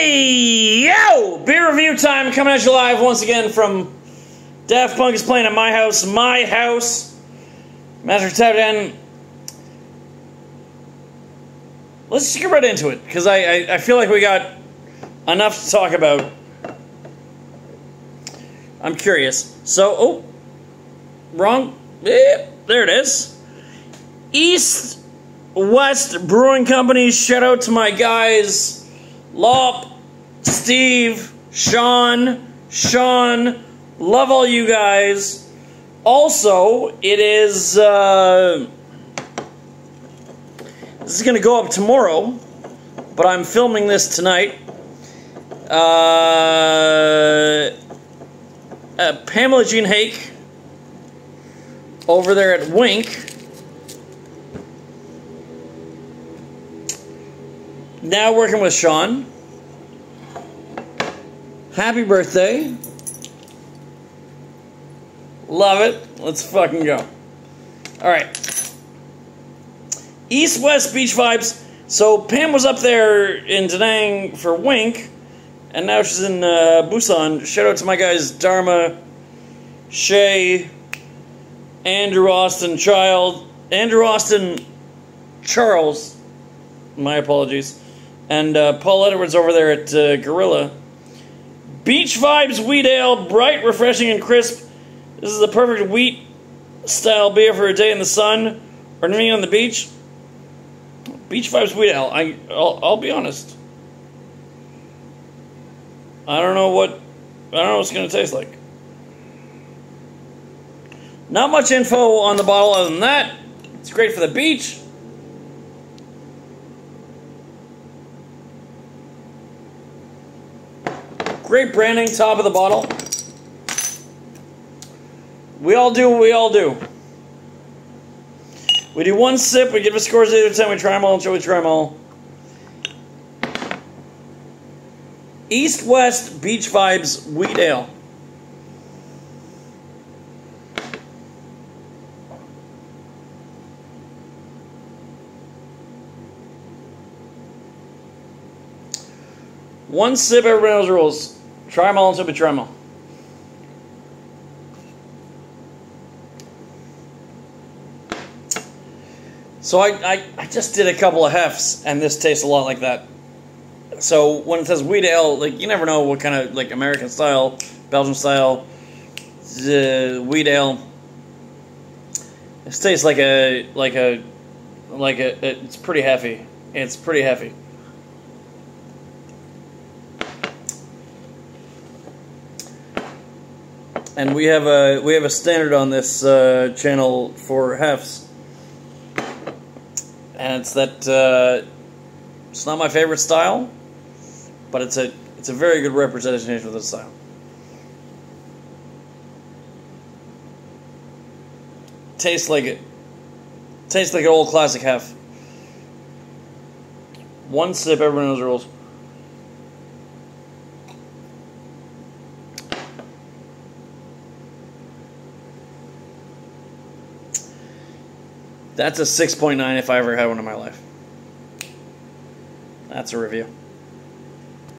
Hey, yo! Beer review time coming at you live once again from Daft Punk is playing at my house, my house. Master In. Let's just get right into it because I, I, I feel like we got enough to talk about. I'm curious. So, oh, wrong. Eh, there it is. East West Brewing Company. Shout out to my guys. Lop, Steve, Sean, Sean, love all you guys. Also, it is, uh, this is going to go up tomorrow, but I'm filming this tonight. Uh, uh, Pamela Jean Hake over there at Wink now working with Sean. Happy birthday. Love it. Let's fucking go. All right. East West Beach Vibes. So Pam was up there in Da Nang for Wink, and now she's in uh, Busan. Shout out to my guys Dharma, Shay, Andrew Austin Child, Andrew Austin Charles. My apologies. And uh, Paul Edwards over there at uh, Gorilla. Beach Vibes Wheat Ale, bright, refreshing, and crisp. This is the perfect wheat style beer for a day in the sun or me on the beach. Beach Vibes Wheat Ale. I, I'll, I'll be honest. I don't know what I don't know what it's gonna taste like. Not much info on the bottle other than that. It's great for the beach. Great branding, top of the bottle. We all do what we all do. We do one sip, we give a scores 8 out of 10, we try them all until we try them all. East West Beach Vibes Wheat Ale. One sip, everybody knows the rules. Try them all. So I, I, I just did a couple of hefts, and this tastes a lot like that. So when it says wheat ale, like you never know what kind of like American style, Belgian style, uh, wheat ale. This tastes like a like a like a it's pretty heavy. It's pretty heavy. And we have a we have a standard on this uh, channel for hefts, and it's that uh, it's not my favorite style, but it's a it's a very good representation of the style. Tastes like it. Tastes like an old classic hef. One sip, everyone knows the rules. That's a 6.9 if I ever had one in my life. That's a review.